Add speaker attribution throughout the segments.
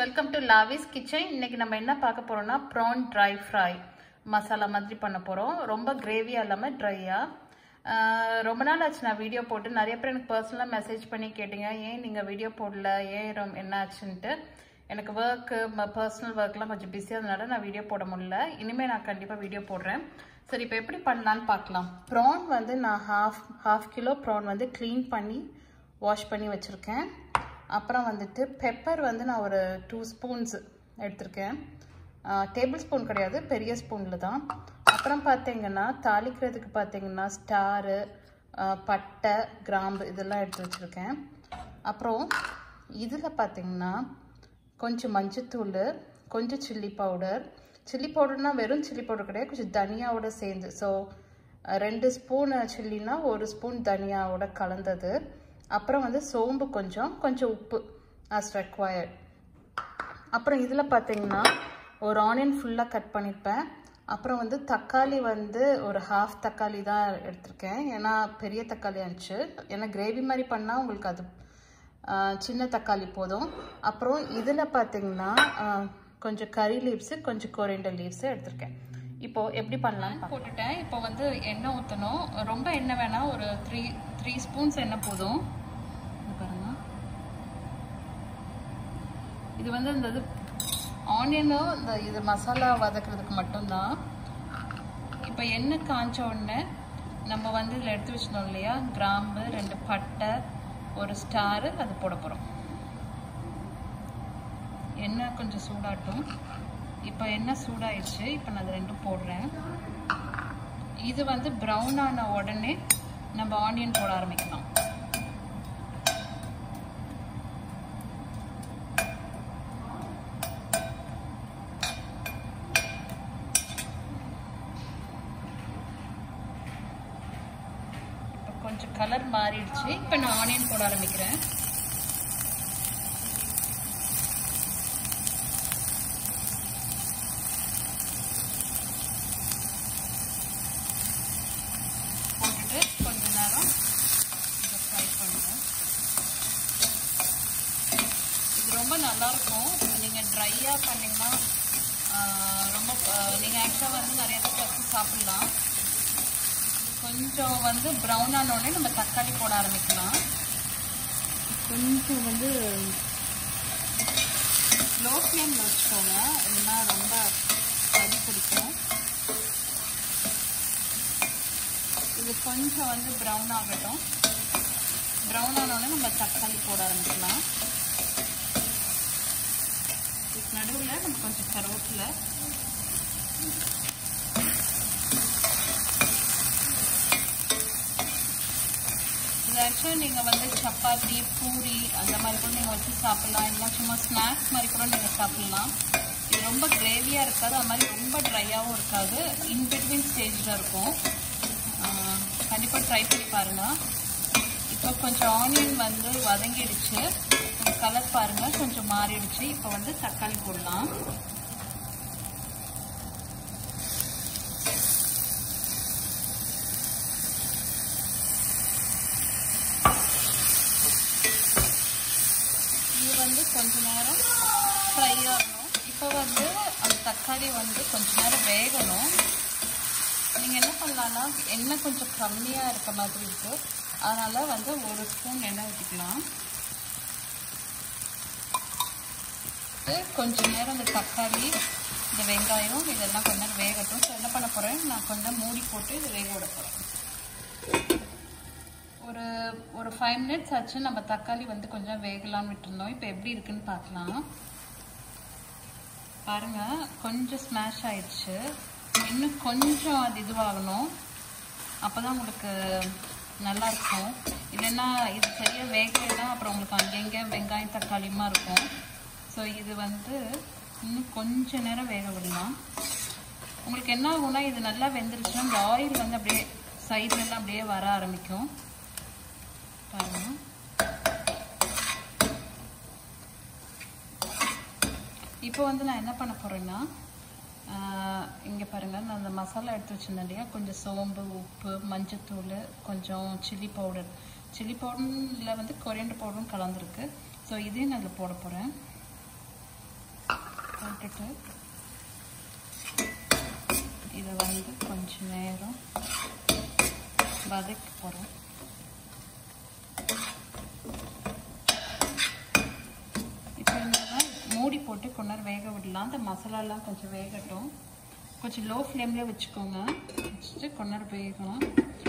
Speaker 1: Welcome to லாவிஸ் kitchen இன்னைக்கு நம்ம என்ன பார்க்க போறோம்னா ப்ரான் ட்ரை ஃப்ரை மசாலா மாதிரி பண்ண போறோம். ரொம்ப கிரேவியா இல்லாம ட்ரையா ரொம்ப நாள் ஆச்சு நான் வீடியோ போட்டு. நிறைய பேர் எனக்கு பர்சனலாக மெசேஜ் பண்ணி கேட்டீங்க. ஏன் நீங்கள் வீடியோ போடல? ஏன் ரொம் என்ன ஆச்சுன்ட்டு. எனக்கு ஒர்க்கு பர்சனல் ஒர்க்லாம் கொஞ்சம் பிஸியாக இருந்தனால நான் வீடியோ போட முடியல. இனிமேல் நான் கண்டிப்பாக வீடியோ போடுறேன். சரி இப்போ எப்படி பண்ணலான்னு பார்க்கலாம். ப்ரான் வந்து நான் ஹாஃப் ஹாஃப் கிலோ ப்ரான் வந்து க்ளீன் பண்ணி வாஷ் பண்ணி வச்சுருக்கேன். அப்புறம் வந்துட்டு பெப்பர் வந்து நான் ஒரு டூ ஸ்பூன்ஸ் எடுத்திருக்கேன். டேபிள் ஸ்பூன் கிடையாது பெரிய ஸ்பூனில் தான். அப்புறம் பார்த்தீங்கன்னா தாளிக்கிறதுக்கு பார்த்தீங்கன்னா ஸ்டாரு பட்டை கிராம்பு இதெல்லாம் எடுத்து வச்சுருக்கேன். அப்புறம் இதில் பார்த்தீங்கன்னா கொஞ்சம் மஞ்சத்தூள் கொஞ்சம் சில்லி பவுடர் சில்லி பவுடர்னால் வெறும் சில்லி பவுடர் கிடையாது கொஞ்சம் தனியாவோட சேர்ந்து. ஸோ ரெண்டு ஸ்பூன் சில்லினா ஒரு ஸ்பூன் தனியாவோட கலந்தது. அப்புறம் வந்து சோம்பு கொஞ்சம் கொஞ்சம் உப்பு. அஸ் ரெக்வயர்ட் அப்புறம் இதில் பார்த்தீங்கன்னா ஒரு ஆனியன் ஃபுல்லாக கட் பண்ணியிருப்பேன் அப்புறம் வந்து தக்காளி வந்து ஒரு ஹாஃப் தக்காளி தான் எடுத்திருக்கேன். ஏன்னா பெரிய தக்காளி ஆச்சு ஏன்னா கிரேவி மாதிரி பண்ணால் உங்களுக்கு அது சின்ன தக்காளி போதும். அப்புறம் இதில் பார்த்தீங்கன்னா கொஞ்சம் கறி லீவ்ஸு கொஞ்சம் கொரியண்டர் லீவ்ஸு எடுத்திருக்கேன். இப்போ எப்படி பண்ணலாம் போட்டுட்டேன். இப்போ வந்து எண்ணெய் ஊற்றணும் ரொம்ப எண்ணெய் வேணாம். ஒரு த்ரீ த்ரீ ஸ்பூன்ஸ் எண்ணெய் போதும். பாருங்க. இது வந்து இந்த இது ஆனியனும் இந்த இது மசாலா வதக்குறதுக்கு மட்டும்தான். இப்போ எண்ணெய் காய்ச்ச உடனே நம்ம வந்து இதில் எடுத்து வச்சிருந்தோம் இல்லையா? கிராம்பு ரெண்டு பட்டை ஒரு ஸ்டாரு அது போட போகிறோம் எண்ணெய் கொஞ்சம் சூடாட்டும். இப்போ எண்ணெய் சூடாயிடுச்சு. இப்போ நான் அது ரெண்டும் போடுறேன். இது வந்து ப்ரௌன் ஆன உடனே நம்ம ஆனியன் போட ஆரம்பிக்கலாம். கொஞ்சம் கலர் மாறிடுச்சு. இப்போ நான் ஆனியன் போட ஆரம்பிக்கிறேன். போட்டுட்டு கொஞ்ச நேரம் இதை ஃப்ரை பண்ணுறேன். இது ரொம்ப நல்லாயிருக்கும். நீங்கள் ட்ரையாக பண்ணிங்கன்னா ரொம்ப நீங்கள் ஆக்சுவலாக வந்து நிறைய பேர் வச்சு சாப்பிட்லாம். கொஞ்சம் வந்து ப்ரௌன் ஆனோடனே நம்ம தக்காளி போட ஆரம்பிக்கலாம். கொஞ்சம் வந்து லோ ஃப்ளேமில் வச்சுக்கோங்க. இல்லைன்னா ரொம்ப கறி பிடிக்கும். இது கொஞ்சம் வந்து ப்ரௌன் ஆகட்டும். ப்ரௌன் ஆனோடனே நம்ம தக்காளி போட ஆரம்பிக்கலாம். இதுக்கு நடுவில் நம்ம கொஞ்சம் கருவேப்பிலை. இது நீங்கள் வந்து சப்பாத்தி பூரி அந்த மாதிரி கூட நீங்கள் வச்சு சாப்பிட்லாம். இல்லை சும்மா ஸ்நாக்ஸ் மாதிரி கூட நீங்கள் சாப்பிட்லாம். இது ரொம்ப கிரேவியாக இருக்காது. அது மாதிரி ரொம்ப ட்ரையாகவும் இருக்காது. இன்பிட்வீன் ஸ்டேஜில் இருக்கும். கண்டிப்பாக ட்ரை பண்ணி பாருங்கள் இப்போ கொஞ்சம் ஆனியன் வந்து வதங்கிடுச்சு. கலர் பாருங்கள் கொஞ்சம் மாறிடுச்சு. இப்போ வந்து தக்காளி போடலாம் இது வந்து கொஞ்ச நேரம் ஃப்ரை ஆகணும். இப்போ வந்து அந்த தக்காளி வந்து கொஞ்ச நேரம் வேகணும். நீங்கள் என்ன பண்ணலான்னா எண்ணெய் கொஞ்சம் கம்மியாக இருக்க மாதிரி இருக்கு. அதனால் வந்து ஒரு ஸ்பூன் எண்ணெய் ஊற்றிக்கலாம் கொஞ்ச நேரம் இந்த தக்காளி இந்த வெங்காயம் இதெல்லாம் கொஞ்ச நேரம் வேகட்டும். ஸோ என்ன பண்ண போகிறேன் நான் கொஞ்சம் மூடி போட்டு இது வேக விட போகிறேன் ஒரு ஒரு ஃபைவ் மினிட்ஸ் ஆச்சு நம்ம தக்காளி வந்து கொஞ்சம் வேகலான்னு விட்டுருந்தோம். இப்போ எப்படி இருக்குன்னு பார்க்கலாம். பாருங்கள் கொஞ்சம் ஸ்மாஷ் ஆயிடுச்சு. இன்னும் கொஞ்சம் அது இதுவாகணும். அப்போ தான் உங்களுக்கு நல்லா இருக்கும் இல்லைன்னா இது சரியாக வேகலைன்னா அப்புறம் உங்களுக்கு அங்கங்கே வெங்காயம் தக்காளியுமா இருக்கும். ஸோ இது வந்து இன்னும் கொஞ்ச நேரம் வேக விடலாம். உங்களுக்கு என்ன ஆகும்னா இது நல்லா வெந்துருச்சுன்னா இந்த ஆயில் வந்து அப்படியே சைட்லலாம் அப்படியே வர ஆரம்பிக்கும். பாருங்கள் இப்போ வந்து நான் என்ன பண்ண போகிறேன்னா இங்கே பாருங்கள் நான் அந்த மசாலா எடுத்து வச்சுருந்தேன் இல்லையா? கொஞ்சம் சோம்பு உப்பு மஞ்சத்தூள் கொஞ்சம் சில்லி பவுடர் சில்லி பவுடரில் வந்து கொரியண்டர் பவுடரும் கலந்துருக்கு. ஸோ இதையும் நான் இதில் போட போகிறேன் போட்டுட்டு இதை வந்து கொஞ்சம் நேரம் வதக்க போகிறேன் இப்போ என்னன்னா மூடி போட்டு நேரம் வேக விடலாம். அந்த மசாலாலாம் கொஞ்சம் வேகட்டும். கொஞ்சம் லோ ஃப்ளேம்லேயே வச்சுக்கோங்க. வச்சுட்டு நேரம் வேகணும்.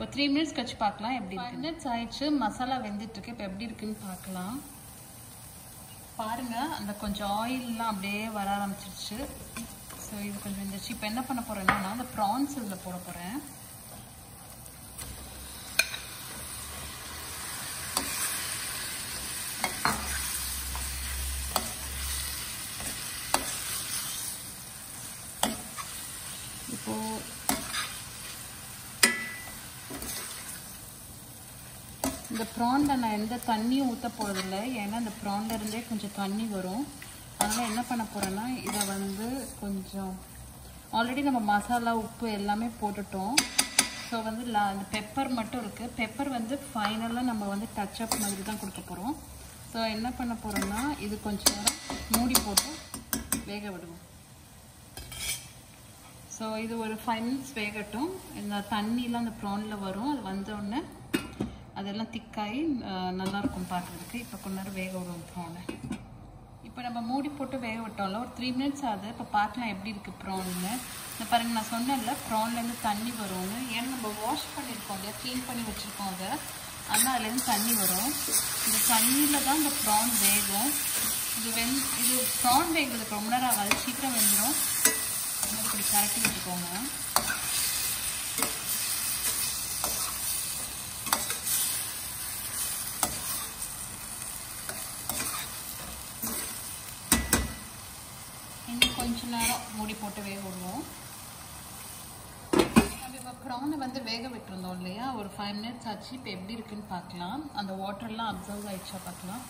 Speaker 1: ஒரு த்ரீ மினிட்ஸ் கழிச்சு பார்க்கலாம் எப்படி ஃபைவ் மினிட்ஸ் ஆயிடுச்சு. மசாலா வெந்துட்டுருக்கு. இப்போ எப்படி இருக்குன்னு பார்க்கலாம். பாருங்க அந்த கொஞ்சம் ஆயிலெலாம் அப்படியே வர ஆரம்பிச்சிருச்சு. ஸோ இது கொஞ்சம் வெந்துருச்சு. இப்போ என்ன பண்ண போகிறேன்னா நான் அந்த ப்ரான்ஸ் இதில் போட போகிறேன் இப்போ இந்த ப்ரானில் நான் எந்த தண்ணியும் ஊற்ற போகிறதில்ல ஏன்னா இந்த ப்ரான்ல இருந்தே கொஞ்சம் தண்ணி வரும். அதனால் என்ன பண்ண போகிறேன்னா இதை வந்து கொஞ்சம் ஆல்ரெடி நம்ம மசாலா உப்பு எல்லாமே போட்டுட்டோம். ஸோ வந்து லா அந்த பெப்பர் மட்டும் இருக்குது பெப்பர் வந்து ஃபைனலாக நம்ம வந்து டச் அப் மாதிரி தான் கொடுக்க போகிறோம் ஸோ என்ன பண்ண போகிறோம்னா இது கொஞ்சம் நேரம் மூடி போட்டு வேக விடுவோம். ஸோ இது ஒரு ஃபைவ் மினிட்ஸ் வேகட்டும். இந்த தண்ணிலாம் அந்த ப்ரானில் வரும். அது வந்தோடனே அதெல்லாம் திக்காகி நல்லாயிருக்கும் பார்க்குறதுக்கு. இப்போ கொஞ்ச நேரம் வேக விடுவோம் ப்ரானை இப்போ நம்ம மூடி போட்டு வேக விட்டோம்ல ஒரு த்ரீ மினிட்ஸ் ஆகுது. இப்போ பார்க்கலாம் எப்படி இருக்குது ப்ரான்னு இந்த பாருங்கள் நான் சொன்னேன்ல ப்ரான்லேருந்து தண்ணி வரும்னு ஏன்னா நம்ம வாஷ் பண்ணியிருக்கோம் இல்லையா? க்ளீன் பண்ணி வச்சுருக்கோம் அதை. ஆனால் அதுலேருந்து தண்ணி வரும். இந்த தண்ணியில் தான் இந்த ப்ரான் வேகும். இது வெந் இது ப்ரான் வேகிறதுக்கு ரொம்ப நேரம் ஆகாது. சீக்கிரம் வெந்துடும் இப்படி கரட்டி விட்டுக்கோங்க. இன்னும் கொஞ்ச நேரம் மூடி போட்டு வேக விடுவோம் நம்ம ப்ரானை வந்து வேக விட்டுருந்தோம் இல்லையா? ஒரு ஃபைவ் மினிட்ஸ் ஆச்சு. இப்போ எப்படி இருக்குன்னு பார்க்கலாம். அந்த வாட்டர்லாம் அப்சர்வ் ஆகிடுச்சா பார்க்கலாம்.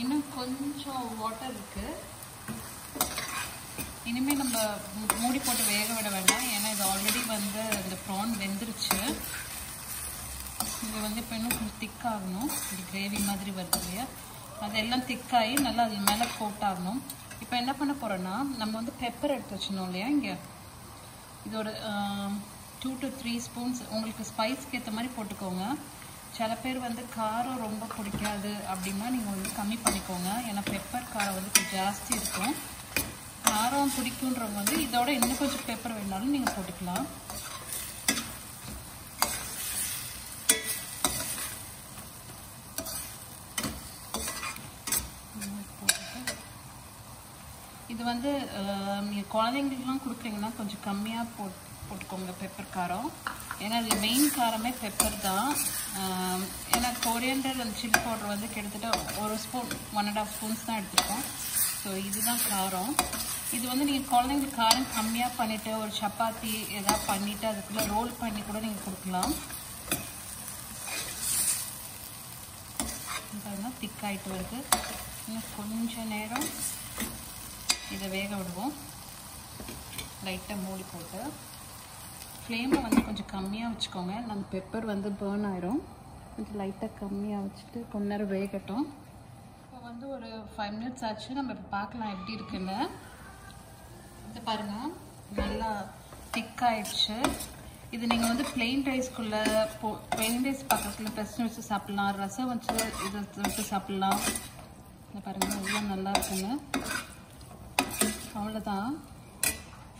Speaker 1: இன்னும் கொஞ்சம் வாட்டர் இருக்குது இனிமேல் நம்ம மூடி போட்டு வேக விட வேண்டாம். ஏன்னா இது ஆல்ரெடி வந்து இந்த ப்ரான் வெந்துருச்சு. இது வந்து இப்போ இன்னும் கொஞ்சம் திக்காகணும் இது கிரேவி மாதிரி வருது இல்லையா? அதெல்லாம் திக்காகி நல்லா அது மேலே கோட்டாகணும் இப்போ என்ன பண்ண போகிறோன்னா நம்ம வந்து பெப்பர் எடுத்து வச்சுருந்தோம் இல்லையா இங்கே? இதோட டூ டு த்ரீ ஸ்பூன்ஸ் உங்களுக்கு ஸ்பைஸ்க்கு ஏற்ற மாதிரி போட்டுக்கோங்க. சில பேர் வந்து காரம் ரொம்ப பிடிக்காது அப்படின்னா நீங்கள் வந்து கம்மி பண்ணிக்கோங்க. ஏன்னா பெப்பர் காரம் வந்து கொஞ்சம் ஜாஸ்தி இருக்கும். காரம் பிடிக்குன்றவங்க வந்து இதோட இன்னும் கொஞ்சம் பேப்பர் வேணாலும் நீங்கள் போட்டுக்கலாம். இது வந்து நீங்கள் குழந்தைங்களுக்குலாம் கொடுக்குறீங்கன்னா கொஞ்சம் கம்மியாக போட் போட்டுக்கோங்க பெப்பர் காரம். ஏன்னா இது மெயின் காரமே பெப்பர் தான். ஏன்னா கொரியண்டர் அந்த சில்லி பவுடர் வந்து கிட்டத்தட்ட ஒரு spoon one and half spoons தான் எடுத்துருக்கோம் ஸோ இதுதான் காரம். இது வந்து நீங்கள் குழந்தைங்களுக்கு காரம் கம்மியாக பண்ணிவிட்டு ஒரு சப்பாத்தி எதாவது பண்ணிவிட்டு அதுக்குள்ளே ரோல் பண்ணி கூட நீங்கள் கொடுக்கலாம். பாருங்க திக்காயிட்டு வருது. இன்னும் கொஞ்சம் நேரம் இதை வேக விடுவோம். லைட்டாக மூடி போட்டு. ஃப்ளேமை வந்து கொஞ்சம் கம்மியாக வச்சுக்கோங்க. நம்ம பெப்பர் வந்து பேர்ன் ஆயிரும். கொஞ்சம் லைட்டாக கம்மியாக வச்சுட்டு கொஞ்ச நேரம் வேகட்டும். இப்போ வந்து ஒரு ஃபைவ் மினிட்ஸ் ஆச்சு. நம்ம இப்போ பார்க்கலாம் எப்படி இருக்குன்னு. இது பாருங்கள் நல்லா திக்காயிடுச்சு இது நீங்கள் வந்து பிளெயின் ரைஸ்க்குள்ளே போ பிளெயின் ரைஸ் பக்கத்தில் பெஸ்ட் வச்சு சாப்பிட்லாம். ரசம் வச்சு இதை வச்சு சாப்பிட்லாம். இந்த பாருங்கள் எல்லாம் நல்லா இருக்குங்க அவ்வளோதான்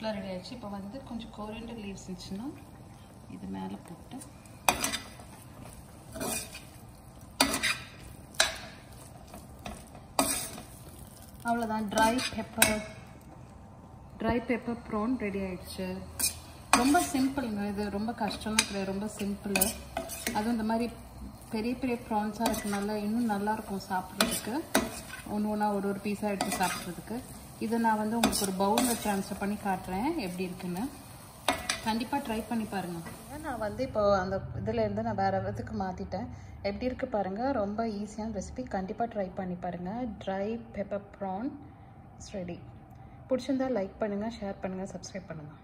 Speaker 1: ஃபுல்லாக ரெடி ஆயிடுச்சு. இப்போ வந்து கொஞ்சம் கோரியண்டர் லீவ்ஸ் இருந்துச்சுன்னா இது மேலே போட்டு அவ்வளோதான் dry pepper dry pepper prawn ready ஆயிடுச்சு. ரொம்ப சிம்பிளுங்க இது ரொம்ப கஷ்டம்லாம் கிடையாது. ரொம்ப சிம்பிளு அதுவும் இந்த மாதிரி பெரிய பெரிய ப்ரான்ஸாக இருக்கனால இன்னும் நல்லாயிருக்கும் சாப்பிட்றதுக்கு. ஒன்று ஒன்றா ஒரு ஒரு பீஸாக எடுத்து சாப்பிட்றதுக்கு. இதை நான் வந்து உங்களுக்கு ஒரு பவுலில் ட்ரான்ஸ்ஃபர் பண்ணி காட்டுறேன். எப்படி இருக்குன்னு. கண்டிப்பாக ட்ரை பண்ணி பாருங்கள் நான் வந்து இப்போ அந்த இதுலேருந்து நான் வேறு விதத்துக்கு மாற்றிட்டேன் எப்படி இருக்குது பாருங்கள் ரொம்ப ஈஸியான ரெசிபி கண்டிப்பாக ட்ரை பண்ணி பாருங்கள் dry pepper prawn it's ready பிடிச்சிருந்தா லைக் பண்ணுங்கள் ஷேர் பண்ணுங்கள் சப்ஸ்கிரைப் பண்ணுங்கள்